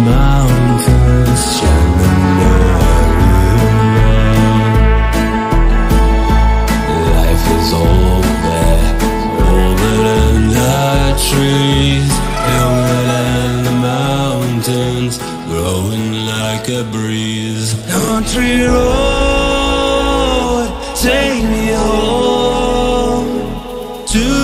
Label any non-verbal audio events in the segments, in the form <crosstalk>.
mountains shining. Life is all there, in the trees, in the mountains, growing like a breeze. Country road, take me home to.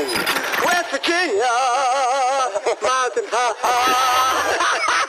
West Virginia, mountain high. <laughs>